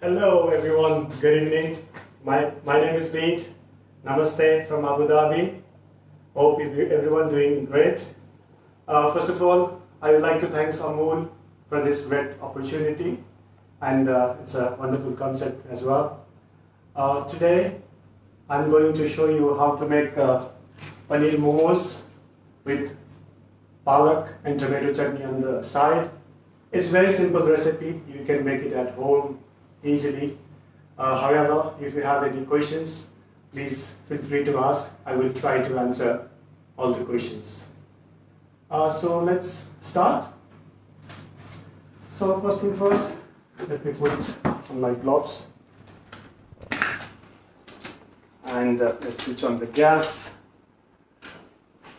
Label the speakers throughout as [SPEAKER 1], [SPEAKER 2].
[SPEAKER 1] Hello everyone, good evening. My, my name is Bead. Namaste from Abu Dhabi. Hope everyone doing great. Uh, first of all, I would like to thank Amul for this great opportunity and uh, it's a wonderful concept as well. Uh, today, I'm going to show you how to make uh, paneer momos with palak and tomato chutney on the side. It's very simple recipe. You can make it at home easily. Uh, however, if you have any questions, please feel free to ask. I will try to answer all the questions. Uh, so let's start. So first thing first, let me put on my gloves. And uh, let's switch on the gas.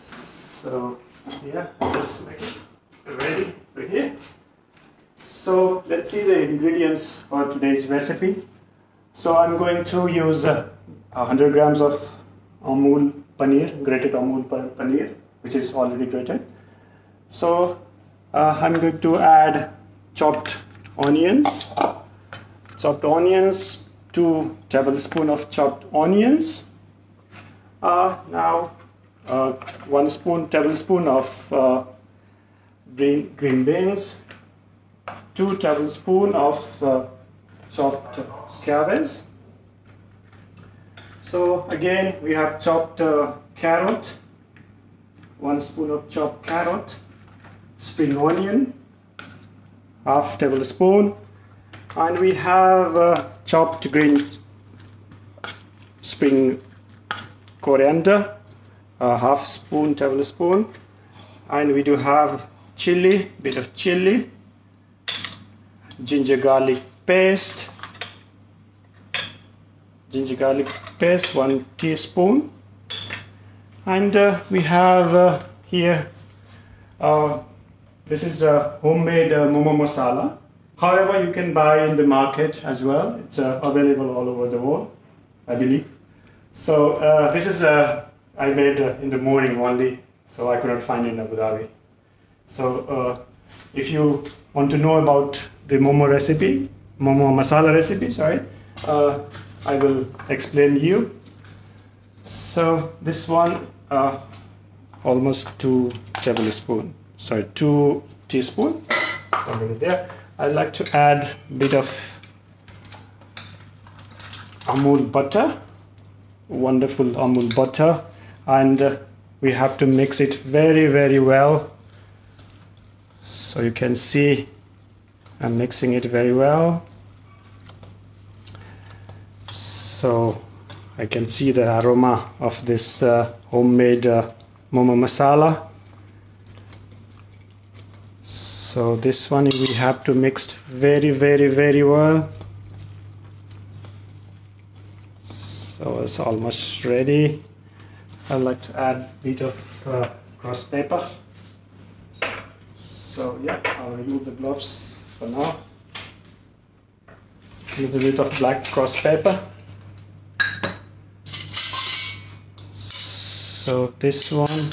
[SPEAKER 1] So yeah, just make it ready right here. So let's see the ingredients for today's recipe. So I'm going to use uh, 100 grams of Amul paneer, grated Amul paneer, which is already grated. So uh, I'm going to add chopped onions, chopped onions, two tablespoon of chopped onions. Uh, now uh, one spoon tablespoon of uh, green, green beans, 2 tablespoon of uh, chopped cabbage. So again we have chopped uh, carrot, 1 spoon of chopped carrot, spring onion, half tablespoon. And we have uh, chopped green spring coriander, a half spoon tablespoon. And we do have chili, bit of chili ginger garlic paste ginger garlic paste one teaspoon. And uh, we have uh, here uh, this is a homemade uh, momo masala however you can buy in the market as well it's uh, available all over the world I believe so uh, this is uh, I made in the morning only so I could not find it in Abu Dhabi so if you want to know about the momo recipe, momo masala recipe, sorry, uh, I will explain you. So this one, uh, almost two tablespoon, sorry, two teaspoon. there. I'd like to add a bit of Amul butter, wonderful Amul butter, and uh, we have to mix it very, very well. So you can see I'm mixing it very well so I can see the aroma of this uh, homemade uh, momo masala so this one we have to mix very very very well so it's almost ready I'd like to add a bit of uh, crushed pepper so yeah I'll remove the gloves for now. A little bit of black cross paper. So this one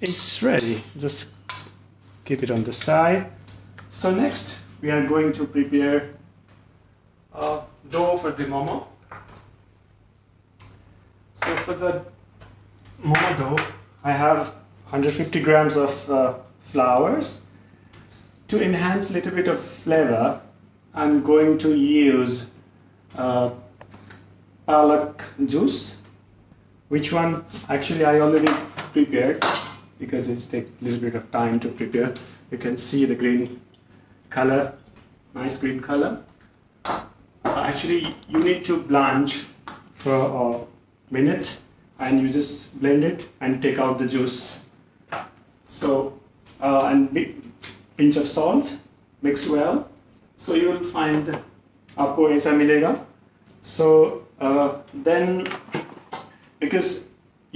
[SPEAKER 1] is ready. Just keep it on the side. So next we are going to prepare a dough for the momo. So for the momo dough, I have 150 grams of uh, to enhance a little bit of flavor, I'm going to use uh, palak juice. Which one? Actually, I already prepared because it's take a little bit of time to prepare. You can see the green color, nice green color. Uh, actually, you need to blanch for a minute and you just blend it and take out the juice. So, uh, and pinch of salt, mix well. So you will find आपको ऐसा मिलेगा. So uh, then, because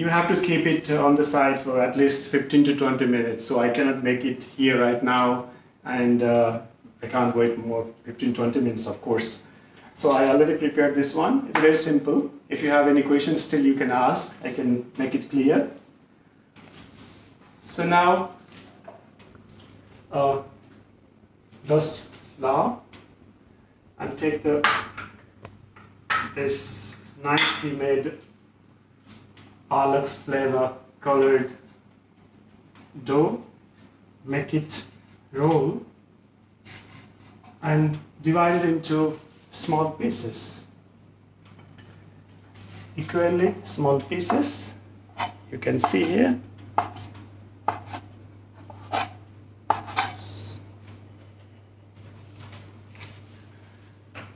[SPEAKER 1] you have to keep it on the side for at least 15 to 20 minutes. So I cannot make it here right now, and uh, I can't wait more 15 20 minutes, of course. So I already prepared this one. It's very simple. If you have any questions, still you can ask. I can make it clear. So now, uh, dust flour and take the this nicely made palak flavor colored dough, make it roll and divide it into small pieces. Equally small pieces, you can see here.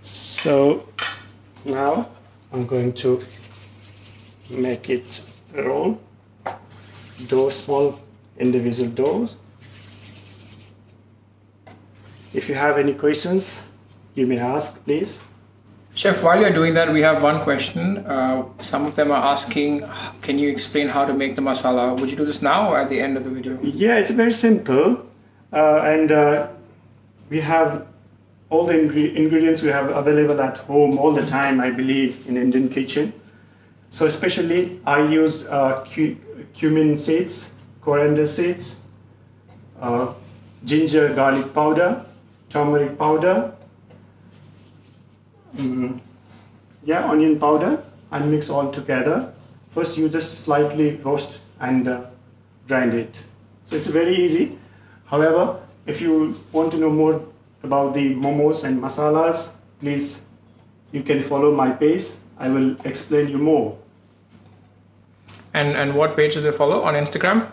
[SPEAKER 1] So now I'm going to make it roll dough small individual doughs if you have any questions you may ask please
[SPEAKER 2] Chef, while you're doing that, we have one question. Uh, some of them are asking, can you explain how to make the masala? Would you do this now or at the end of the video?
[SPEAKER 1] yeah it's very simple uh, and uh, we have all the ingre- ingredients we have available at home all the time i believe in indian kitchen so especially i use uh, cu- cumin seeds coriander seeds uh, ginger garlic powder turmeric powder mm, yeah onion powder and mix all together. First you just slightly roast and uh, grind it. So it's very easy. However if you want to know more about the momos and masalas please you can follow my page. I will explain you more
[SPEAKER 2] And and what page do they follow? On Instagram?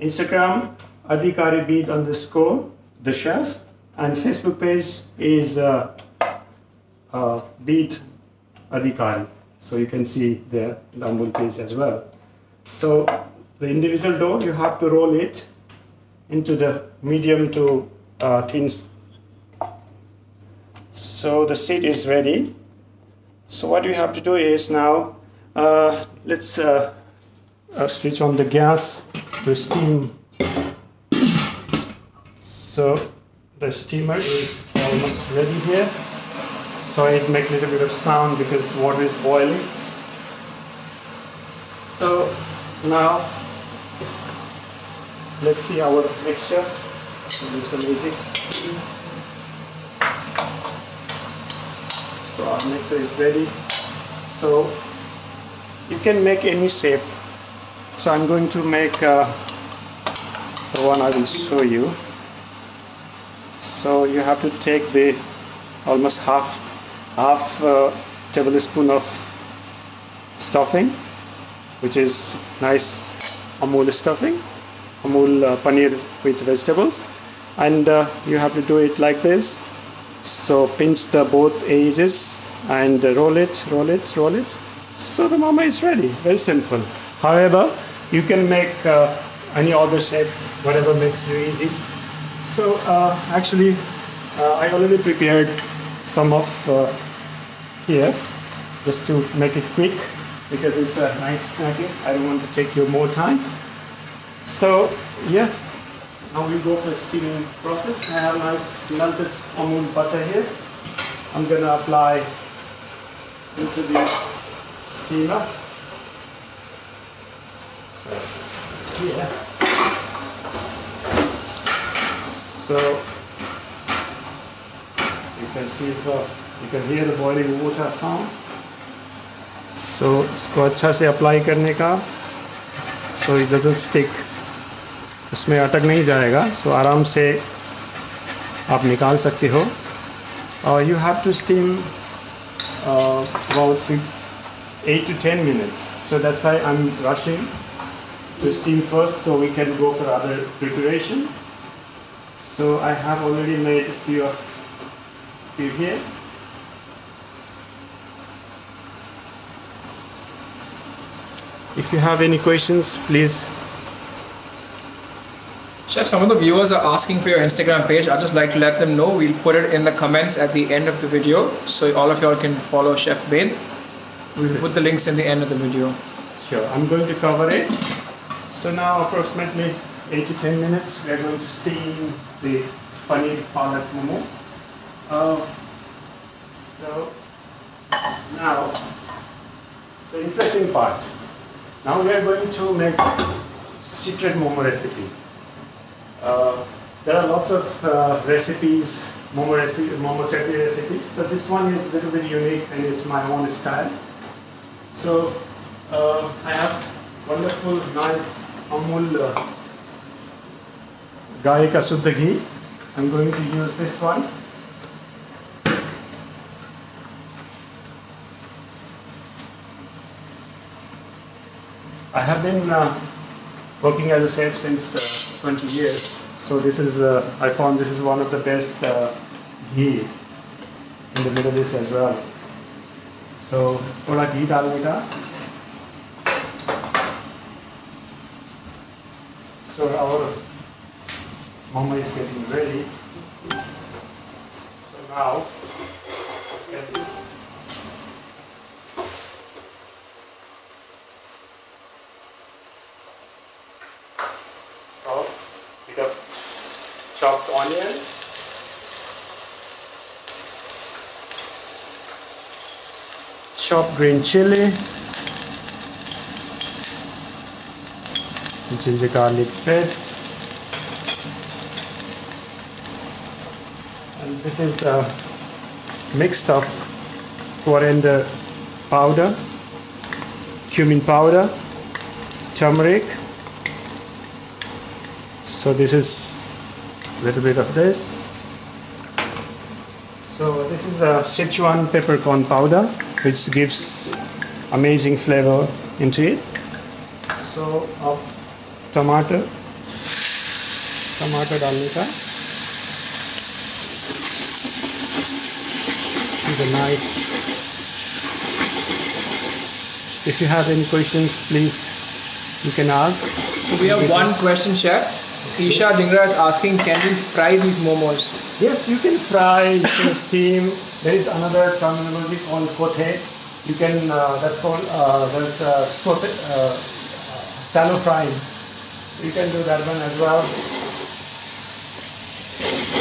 [SPEAKER 1] instagram adhikari bead underscore the chef. And facebook page is uh, uh, bead adhikari. So you can see the Amul page as well. So the individual dough you have to roll it into the medium to uh, thin so the seed is ready. So what we have to do is now uh, let's uh, uh, switch on the gas to steam. So the steamer is almost ready here. So it makes a little bit of sound because water is boiling. So now let's see our mixture. Do some so our mixer is ready. So you can make any shape so I'm going to make uh, the one I will show you. So you have to take the almost half half uh, tablespoon of stuffing which is nice amul stuffing amul uh, paneer with vegetables. And uh, you have to do it like this. So pinch the both edges and roll it roll it roll it. So the momo is ready. Very simple. However you can make uh, any other shape whatever makes you easy. So uh, actually uh, i already prepared some of uh, here just to make it quick because it's a night snacking. I don't want to take you more time. So yeah now we go for the steaming process. I have nice melted Amul butter here. I'm gonna apply into the steamer so it's so you can see the you can hear the boiling water sound so इसको अच्छा से apply करने का so it doesn't stick उसमें अटक नहीं जाएगा सो आराम से आप निकाल सकते हो और you have to steam about 8 to 10 minutes so that's why I'm rushing to steam first so we can go for other preparation so I have already made a few of few here if you have any questions please
[SPEAKER 2] Chef, some of the viewers are asking for your Instagram page. I'd just like to let them know. We'll put it in the comments at the end of the video so all of y'all can follow Chef Bain. We'll put the links in the end of the video.
[SPEAKER 1] Sure, I'm going to cover it. So now approximately 8 to 10 minutes we are going to steam the paneer palak momo. Uh, so Now, the interesting part. Now we are going to make secret momo recipe. Uh, there are lots of uh, recipes, momo, recipe, momo chutney recipes, but this one is a little bit unique and it's my own style. So uh, I have wonderful, nice Amul uh, Gai ka Suddha ghee. I'm going to use this one. I have been uh, working as a chef since uh, 20 years. So this is, uh, I found this is one of the best uh, ghee in the Middle East as well. So थोड़ा घी डालने का So our momo is getting ready. So now, salt, chopped onion, chopped green chili, ginger garlic paste, and this is a mixed of coriander powder, cumin powder, turmeric, so this is a little bit of this. So this is a Sichuan peppercorn powder which gives amazing flavor into it. So uh, of tomato, tomato डालने का. Is a nice. If you have any questions, please you can ask.
[SPEAKER 2] So we have one question, chef. Isha Dingra is asking, can we fry these momos?
[SPEAKER 1] Yes, you can fry, you can steam. There is another terminology called kote. You can, uh, that's called, uh, there's uh, saute, uh, shallow frying. You can do that one as well.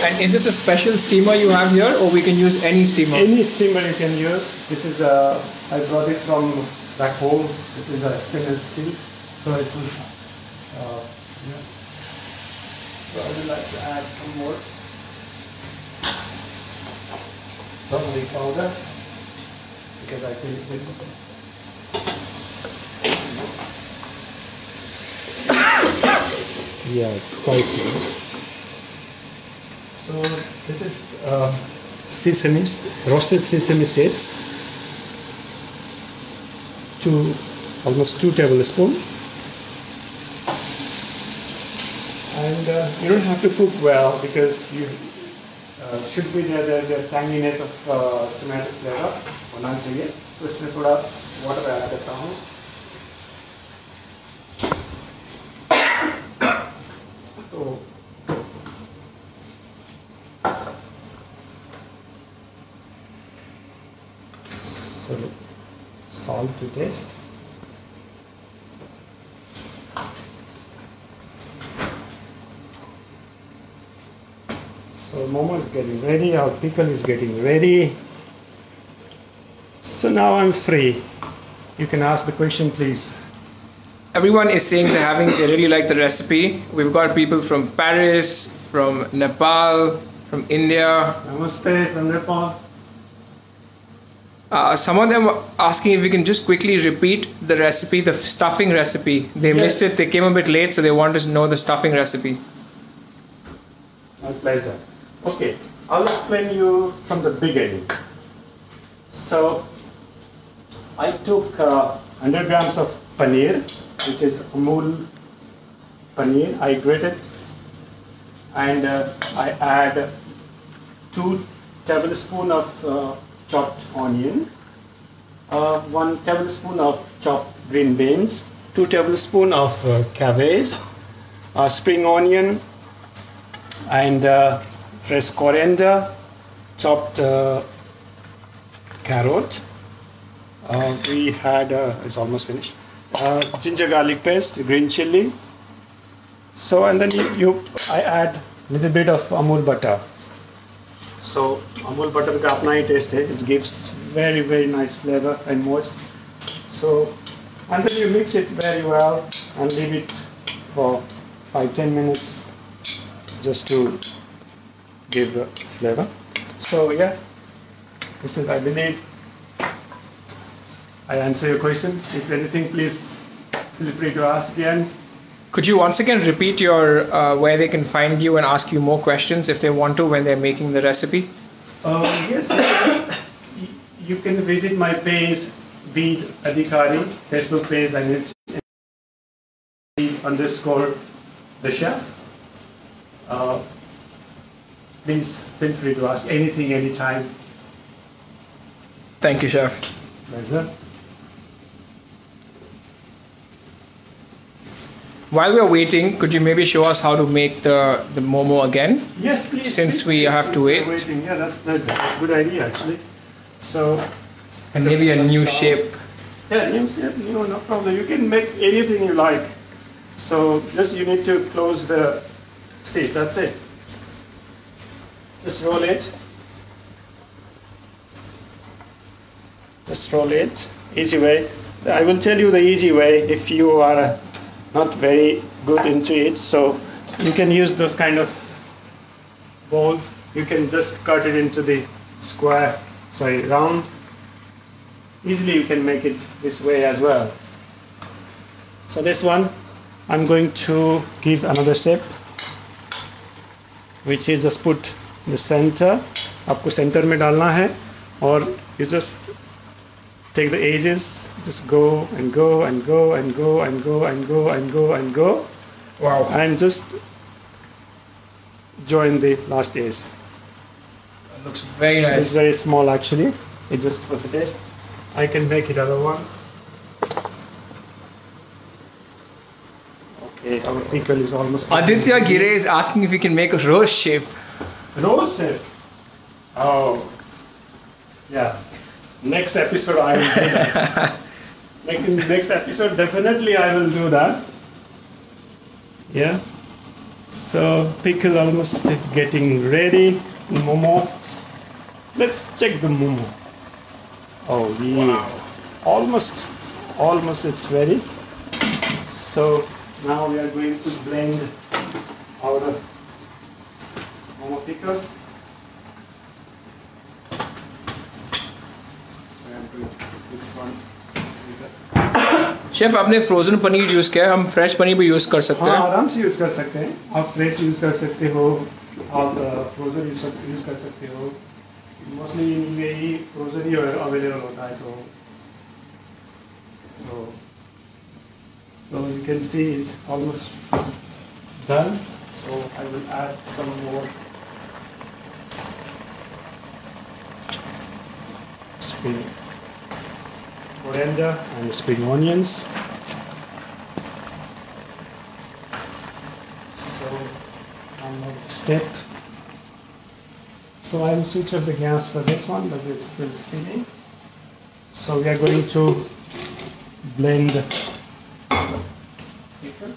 [SPEAKER 2] And is this a special steamer you have here, or we can use any steamer?
[SPEAKER 1] Any steamer you can use. This is, a, I brought it from back home. This is a stainless steel. So it will, uh, yeah. So I would like to add some more turmeric powder because I feel it Yeah, it's spicy. So this is uh, sesame, roasted sesame seeds. Two, almost two tablespoons. And uh, you don't have to cook well because you uh, should be the, the, the tanginess of uh, tomato flavor होना चाहिए तो इसमें थोड़ा water add करता हूँ to test So momo is getting ready, our pickle is getting ready. So now I'm free. You can ask the question, please.
[SPEAKER 2] Everyone is saying they're having, they really like the recipe. We've got people from Paris, from Nepal, from India.
[SPEAKER 1] Namaste from Nepal.
[SPEAKER 2] Uh, some of them were asking if we can just quickly repeat the recipe, the stuffing recipe. They missed it, they came a bit late, so they want to know the stuffing recipe.
[SPEAKER 1] My pleasure. Okay, I'll explain you from the beginning. So, I took uh, 100 grams of paneer, which is Amul paneer. I grated, and uh, I add two tablespoon of uh, chopped onion, uh, one tablespoon of chopped green beans, two tablespoon of uh, cabbage, uh, spring onion, and uh, fresh coriander, chopped uh, carrot. Uh, we had, it's almost finished, ginger garlic paste, green chili. So, and then you, you I add little bit of Amul butter. So Amul butter ka apna hi taste hai. It gives very very nice flavor and moist. So until you mix it very well and leave it for 5-10 minutes just to give the flavor. So yeah, this is I believe I answer your question. If anything, please feel free to ask again.
[SPEAKER 2] Could you once again repeat your uh, where they can find you and ask you more questions if they want to when they're making the recipe?
[SPEAKER 1] Uh, yes, you can visit my page, Bead Adhikari, Facebook page, and it's underscore the chef. Uh, please feel free to ask anything, anytime.
[SPEAKER 2] Thank you, chef.
[SPEAKER 1] Pleasure.
[SPEAKER 2] While we're waiting, could you maybe show us how to make the, the momo again?
[SPEAKER 1] Yes, please.
[SPEAKER 2] Since
[SPEAKER 1] please,
[SPEAKER 2] we
[SPEAKER 1] please,
[SPEAKER 2] have to wait.
[SPEAKER 1] Waiting. Yeah, that's, that's, that's a good idea actually. So,
[SPEAKER 2] And maybe a new shape.
[SPEAKER 1] yeah, new shape, new, no problem. You can make anything you like. So just you need to close the, see, that's it. Just roll it. Just roll it. Easy way. I will tell you the easy way if you are not very good into it. So you can use those kind of bowl. You can just cut it into the square, sorry, round. Easily you can make it this way as well. So this one, I'm going to give another shape, which is just put the center. आपको center में डालना है और you just take the edges, just go and go and go and go and go and go and go and go
[SPEAKER 2] Wow.
[SPEAKER 1] and just join the last edge.
[SPEAKER 2] That looks very nice.
[SPEAKER 1] It's very small actually. It just for the taste. I can make it other one. Okay, our pickle is almost.
[SPEAKER 2] Aditya Gire is asking if we can make a rose shape.
[SPEAKER 1] Rose shape. Oh, yeah. Next episode I will do that. Like in next episode, definitely I will do that. Yeah. So pickle almost getting ready. Momo. Let's check the momo. Oh yeah. Almost, almost it's ready. So now we are going to blend our momo pickle.
[SPEAKER 2] Chef आपने frozen paneer use किया है हम fresh paneer भी use कर सकते
[SPEAKER 1] हाँ
[SPEAKER 2] हैं।
[SPEAKER 1] आराम से यूज़ कर सकते हैं। आप फ्रेश यूज़ कर सकते हो आप फ्रोज़न यूज़ यूज़ कर सकते हो। मोस्टली ये ही फ्रोज़न ही अवेलेबल होता है तो so so you can see it's almost done. So I will add some more spring coriander and spring onions So more step. So I will switch up the gas for this one, but it's still steaming. So we are going to blend. pickle.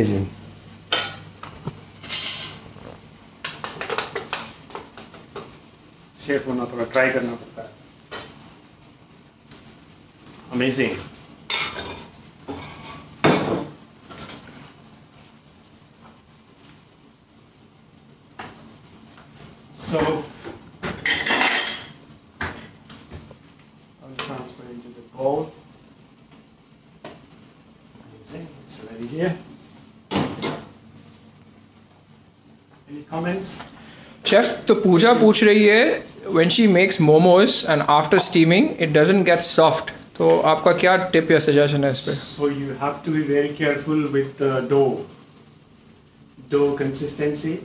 [SPEAKER 1] Amazing. Chef होना थोड़ा try करना पड़ता है Amazing. ready here. Any comments?
[SPEAKER 2] Chef तो पूजा पूछ रही है when she makes momos and after steaming it doesn't get soft तो आपका क्या टिप या सजेशन है इस पे
[SPEAKER 1] So you have to be very careful with the dough. Dough consistency.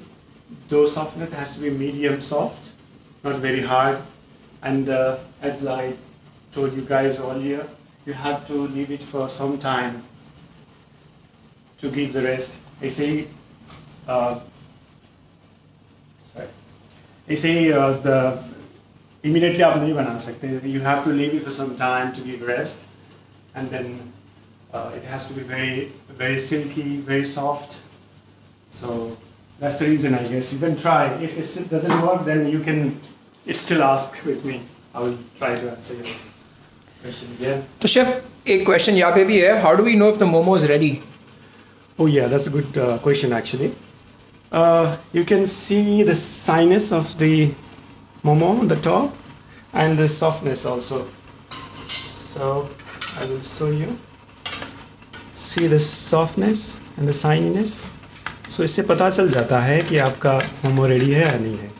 [SPEAKER 1] Dough softness has to be medium soft, not very hard. And uh, as I told you guys earlier, you have to leave it for some time to give the rest. I say, uh, sorry. I say uh, the immediately आप नहीं बना सकते. You have to leave it for some time to give rest, and then uh, it has to be very, very silky, very soft. So that's the reason, I guess. You can try. If it doesn't work, then you can still ask with me. I will try to answer your question again.
[SPEAKER 2] तो chef एक question यहाँ पे भी है how do we know if the momo is ready
[SPEAKER 1] Oh yeah, that's a good uh, question actually. Uh, you can see the sinus of the momo on the top and the softness also. So I will show you. See the softness and the shininess. So इससे पता चल जाता है कि आपका momo ready है या नहीं है.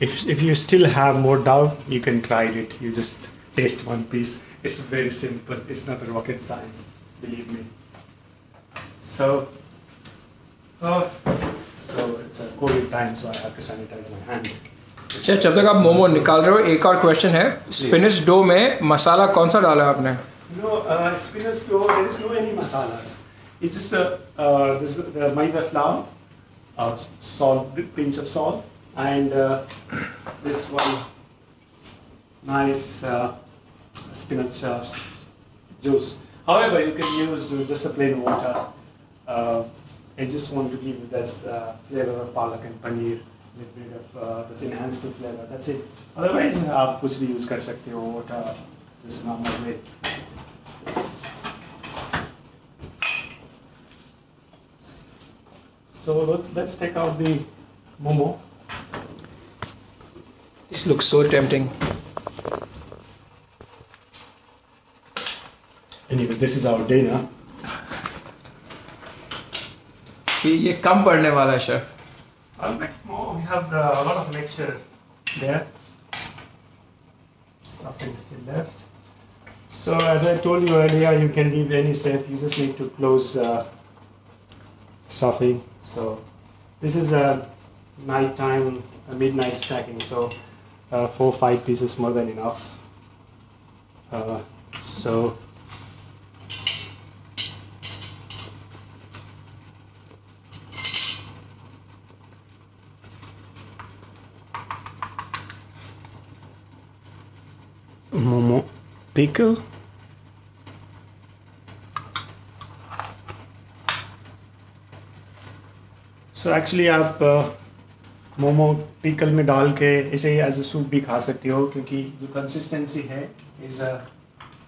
[SPEAKER 1] If if you still have more doubt, you can try it. You just taste one piece. It's very simple. It's not a rocket science. Believe me. So, uh, so it's a COVID time, so I have to sanitize my hand.
[SPEAKER 2] Chef जब तक आप मोमो निकाल रहे हो एक और question है spinach dough में मसाला कौन सा डाला है आपने
[SPEAKER 1] No, uh, spinach dough, there is no any masalas. It's just a, uh, this, the maida flour, uh, salt, big pinch of salt, and uh, this one nice uh, spinach uh, juice. However, you can use uh, just a plain water. Uh, I just want to give this uh, flavor of palak and paneer, little bit of uh, this enhanced flavor. That's it. Otherwise, आप कुछ भी use कर सकते हो water, this normal way. So let's let's take out the momo.
[SPEAKER 2] This looks so tempting
[SPEAKER 1] Anyway, this is our dinner.
[SPEAKER 2] ये कम पड़ने वाला है chef
[SPEAKER 1] I'll make more. We have uh, a lot of mixture there. Stuffing still left. So as I told you earlier, you can leave any shape. You just need to close uh, stuffing. So this is a night time, a midnight stacking. So uh, four five pieces more than enough. Uh, so pickle. So actually आप momo pickle में डाल के इसे as a soup भी खा सकते हो, क्योंकि जो कंसिस्टेंसी है is a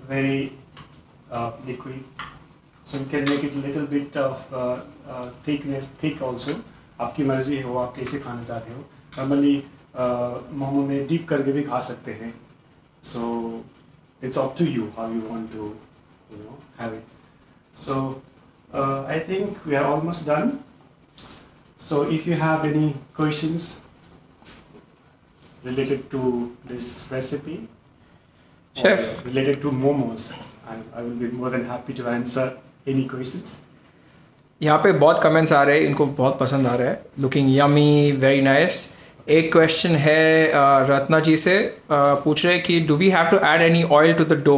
[SPEAKER 1] very liquid so you can make it little bit of thickness thick also आपकी मर्ज़ी है वो आप कैसे खाना चाहते हो। नॉर्मली मोमो में डीप करके भी खा सकते हैं। So it's up to you how you want to, you know, have it. So uh, I think we are almost done. So if you have any questions related to this recipe, or
[SPEAKER 2] Chef.
[SPEAKER 1] related to momos, I, I will be more than happy to answer any questions.
[SPEAKER 2] यहाँ पे बहुत comments आ रहे हैं इनको बहुत पसंद आ रहा है लुकिंग यमी वेरी नाइस एक क्वेश्चन है रत्ना जी से पूछ रहे कि do we have to add any oil to the
[SPEAKER 1] dough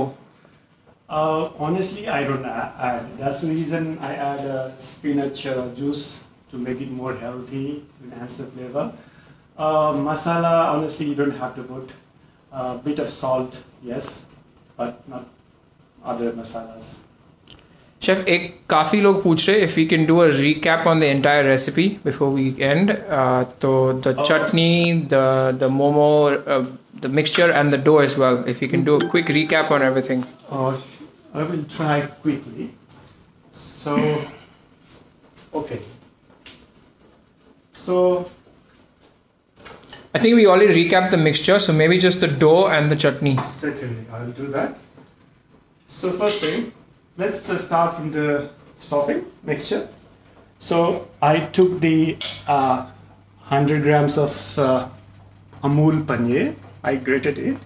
[SPEAKER 1] honestly I don't add that's reason I add spinach juice to make it more healthy enhance the flavour masala honestly you don't have to put bit of salt yes but not other masalas
[SPEAKER 2] chef एक काफ़ी लोग पूछ रहे if you can do a recap on the entire recipe before we end तो the
[SPEAKER 1] Oh.
[SPEAKER 2] Chutney the the momo the mixture and the dough as well if you can do a quick recap on everything
[SPEAKER 1] Or I will try quickly. So, okay. So,
[SPEAKER 2] I think we already recapped the mixture, so maybe just the dough and the chutney.
[SPEAKER 1] Certainly, I will do that. So first thing, let's start from the stuffing mixture. So I took the uh, 100 grams of uh, Amul paneer. I grated it,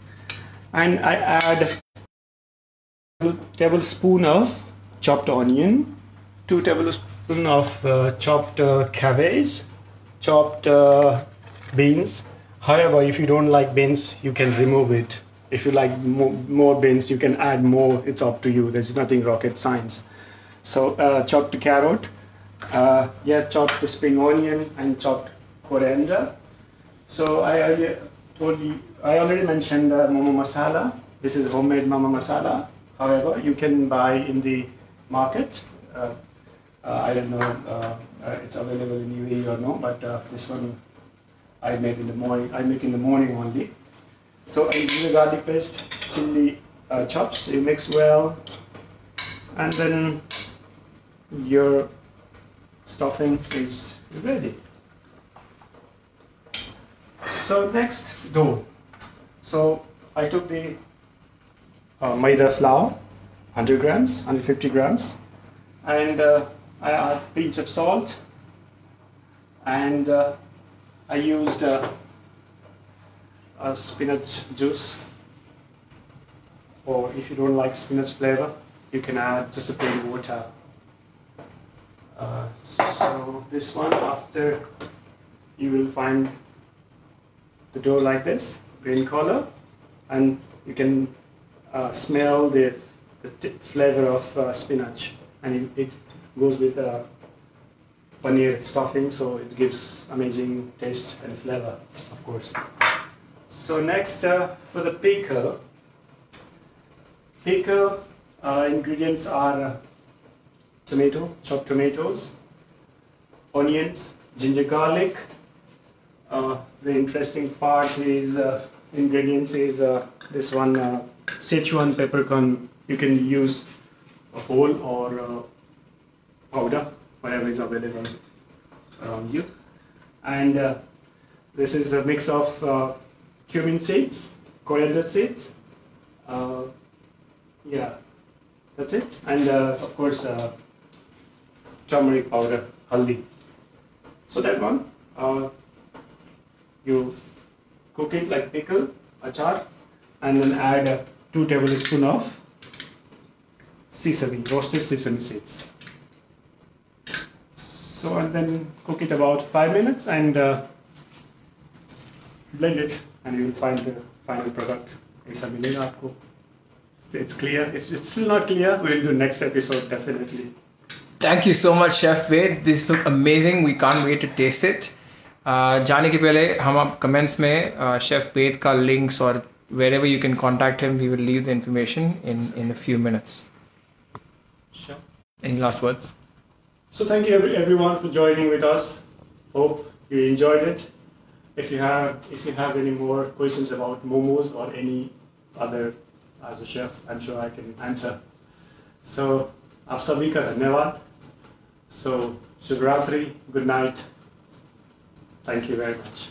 [SPEAKER 1] and I add a tablespoon of chopped onion, two tablespoon of uh, chopped uh, cabbage, chopped uh, beans. However, if you don't like beans, you can remove it. If you like more, more beans, you can add more. It's up to you. There's nothing rocket science. So uh, chopped carrot, uh, yeah, chopped spring onion and chopped coriander. So I already told you, I already mentioned uh, momo masala. This is homemade momo masala. However, you can buy in the market. Uh, uh, I don't know uh, uh, it's available in UAE or no, but uh, this one I made in the morning. I make in the morning only. So I use the garlic paste, chili uh, chops. You mix well, and then your stuffing is ready. So next dough. So I took the uh, maida flour, 100 grams, 150 grams, and uh, I add a pinch of salt, and uh, I used uh, a spinach juice. Or if you don't like spinach flavor, you can add just a plain water. Uh, so this one, after you will find the dough like this, green color, and you can uh, smell the, the flavor of uh, spinach, and it, it goes with uh, paneer stuffing, so it gives amazing taste and flavor, of course. So next, uh, for the pickle, pickle uh, ingredients are uh, tomato, chopped tomatoes, onions, ginger garlic. Uh, the interesting part is uh, ingredients is this one Sichuan peppercorn. You can use a whole or powder, whatever is available around you. And uh, this is a mix of uh, cumin seeds, coriander seeds. Uh, yeah, that's it. And uh, of course, uh, turmeric powder, haldi. So that one, uh, you cook it like pickle, achar, and then add two tablespoons of sesame, roasted sesame seeds. So and then cook it about five minutes and uh, blend it, and you will find the final product. ऐसा मिलेगा आपको. It's clear. If it's still not clear, we'll do next episode definitely.
[SPEAKER 2] Thank you so much, Chef Ved. This look amazing. We can't wait to taste it. Uh, जाने के पहले हम आप comments में chef वेद का लिंक्स और wherever you can contact him, we will leave the information in in a few minutes.
[SPEAKER 1] Sure.
[SPEAKER 2] Any last words?
[SPEAKER 1] So thank you every, everyone for joining with us. Hope you enjoyed it. If you have if you have any more questions about momos or any other as a chef, I'm sure I can answer. So आप सभी का धन्यवाद. So Shivratri, good night. Thank you very much.